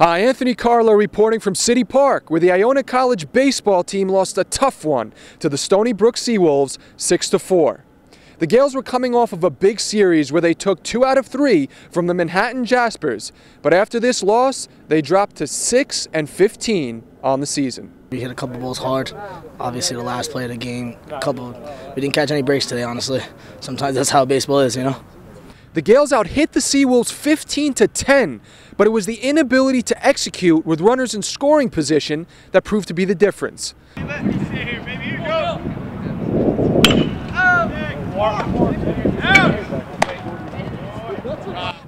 Hi, Anthony Carlo reporting from City Park, where the Iona College baseball team lost a tough one to the Stony Brook Seawolves 6 to 4. The Gaels were coming off of a big series where they took two out of three from the Manhattan Jaspers, but after this loss, they dropped to 6 and 15 on the season. We hit a couple balls hard. Obviously, the last play of the game, a couple. We didn't catch any breaks today, honestly. Sometimes that's how baseball is, you know. The Gaels out hit the Seawolves 15 to 10, but it was the inability to execute with runners in scoring position that proved to be the difference.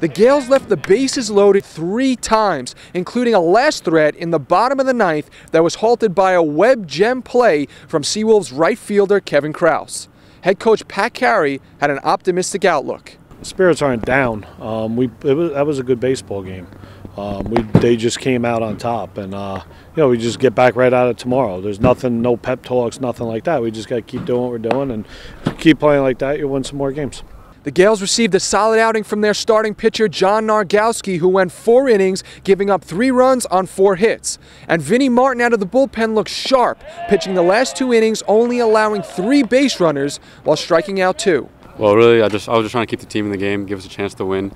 The Gaels left the bases loaded three times, including a last threat in the bottom of the ninth that was halted by a web gem play from Seawolves right fielder Kevin Kraus. Head coach Pat Carey had an optimistic outlook spirits aren't down. Um, we was, that was a good baseball game. Um, we they just came out on top, and uh, you know we just get back right at it tomorrow. There's nothing, no pep talks, nothing like that. We just got to keep doing what we're doing and keep playing like that. You'll win some more games. The Gaels received a solid outing from their starting pitcher John Nargowski, who went four innings, giving up three runs on four hits. And Vinnie Martin out of the bullpen looked sharp, pitching the last two innings, only allowing three base runners while striking out two. Well, really, I just I was just trying to keep the team in the game, give us a chance to win,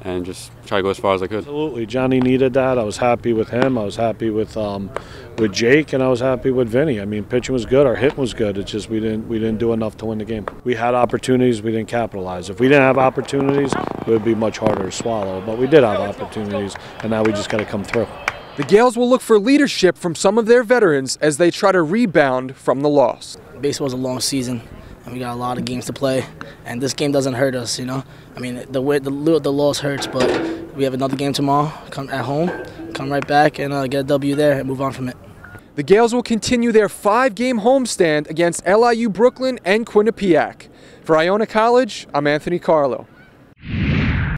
and just try to go as far as I could. Absolutely, Johnny needed that. I was happy with him. I was happy with um, with Jake, and I was happy with Vinny. I mean, pitching was good. Our hit was good. It's just we didn't we didn't do enough to win the game. We had opportunities, we didn't capitalize. If we didn't have opportunities, it would be much harder to swallow. But we did have opportunities, and now we just got to come through. The Gaels will look for leadership from some of their veterans as they try to rebound from the loss. Baseball's a long season and we got a lot of games to play. And this game doesn't hurt us, you know. I mean, the the the loss hurts, but we have another game tomorrow. Come at home, come right back and uh, get a W there and move on from it. The Gaels will continue their five-game homestand against LIU Brooklyn and Quinnipiac. For Iona College, I'm Anthony Carlo.